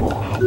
What?